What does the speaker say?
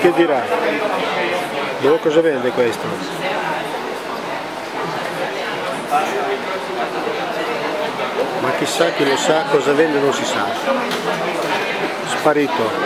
Che dirà? Dove cosa vende questo? Ma chissà chi lo sa cosa vende non si sa. Sparito.